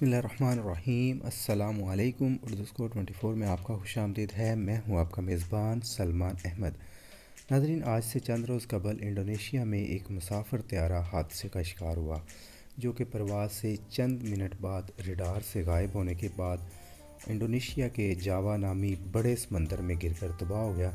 بسم اللہ الرحمن الرحیم۔ السلام علیکم۔ اردو اسکو ٹوئنٹی فور میں آپ کا خوش آمدید ہے۔ میں ہوں آپ کا میزبان سلمان احمد۔ ناظرین، آج سے چند روز قبل انڈونیشیا میں ایک مسافر طیارہ حادثے کا شکار ہوا، جو کہ پرواز سے چند منٹ بعد ریڈار سے غائب ہونے کے بعد انڈونیشیا کے جاوا نامی بڑے سمندر میں گر کر تباہ ہو گیا،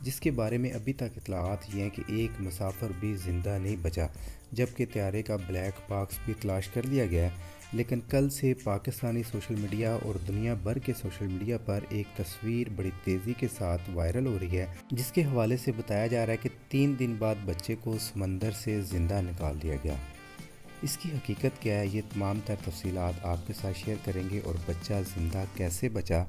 جس کے بارے میں ابھی تک اطلاعات یہ ہیں کہ ایک مسافر بھی زندہ نہیں بچا، جبکہ طیارے کا بلیک باکس بھی تلاش کر لیا گیا لیکن کل سے پاکستانی سوشل میڈیا اور دنیا بھر کے سوشل میڈیا پر ایک تصویر بڑی تیزی کے ساتھ وائرل ہو رہی ہے، جس کے حوالے سے بتایا جا رہا ہے کہ تین دن بعد بچے کو سمندر سے زندہ نکال دیا گیا۔ اس کی حقیقت کیا ہے؟ یہ تمام تر تفصیلات آپ کے ساتھ شیئر کریں گے اور بچہ زندہ کیسے بچا؟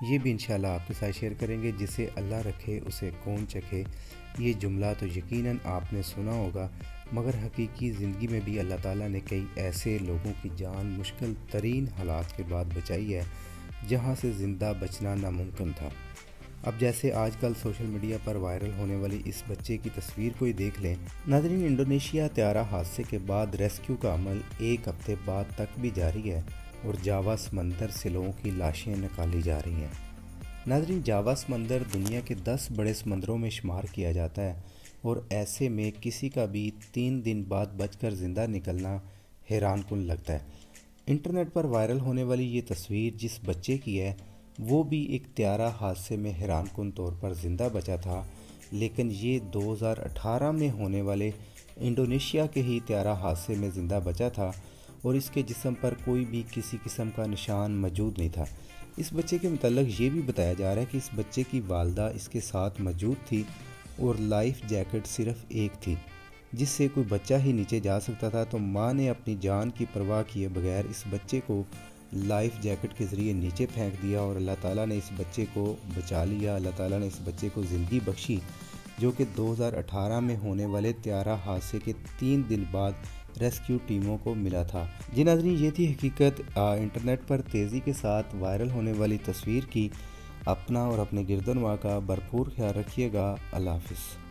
یہ بھی انشاءاللہ آپ کے ساتھ شیئر کریں گے، جسے اللہ رکھے، اسے کون چکھے؟ یہ جملہ تو یقیناً آپ نے سنا ہوگا، مگر حقیقی زندگی میں بھی اللہ تعالیٰ نے کئی ایسے لوگوں کی جان مشکل ترین حالات کے بعد بچائی ہے، جہاں سے زندہ بچنا ناممکن تھا۔ اب جیسے آج کل سوشل میڈیا پر وائرل ہونے والی اس بچے کی تصویر کو ہی دیکھ لیں، ناظرین، انڈونیشیا طیارہ حادثے کے بعد ریسکیو کا عمل ایک ہفتے بعد تک بھی جاری ہے اور جاوا سمندر سے لوگوں کی لاشیں نکالی جا رہی ہیں۔ ناظرین، جاوا سمندر دنیا کے دس بڑے سمندروں میں شمار کیا جاتا ہے اور ایسے میں کسی کا بھی تین دن بعد بچ کر زندہ نکلنا حیران کن لگتا ہے۔ انٹرنیٹ پر وائرل ہونے والی یہ تصویر جس بچے کی ہے وہ بھی ایک تیارہ حادثے میں حیران کن طور پر زندہ بچا تھا، لیکن یہ دو ہزار اٹھارہ میں ہونے والے انڈونیشیا کے ہی تیارہ حادثے میں زندہ بچا تھا اور اس کے جسم پر کوئی بھی کسی قسم کا نشان موجود نہیں تھا۔ اس بچے کے متعلق یہ بھی بتایا جا رہا ہے کہ اس بچے کی والدہ اس کے ساتھ موجود تھی اور لائف جیکٹ صرف ایک تھی، جس سے کوئی بچہ ہی نیچے جا سکتا تھا۔ تو ماں نے اپنی جان کی پرواہ کیے بغیر اس بچے کو لائف جیکٹ کے ذریعے نیچے پھینک دیا اور اللہ تعالیٰ نے اس بچے کو بچا لیا۔ اللہ تعالیٰ نے اس بچے کو زندگی بخشی جو کہ دو ہزار اٹھارہ میں ہونے والے تیارہ حادثے کے تین دن بعد ریسکیو ٹیموں کو ملا تھا۔ جی ناظرین، یہ تھی حقیقت۔ انٹرنیٹ پر تیزی کے ساتھ وائرل ہونے والی تصویر کی اپنا اور اپنے گردنوا کا بھرپور خیال رکھیے گا۔ اللہ حافظ۔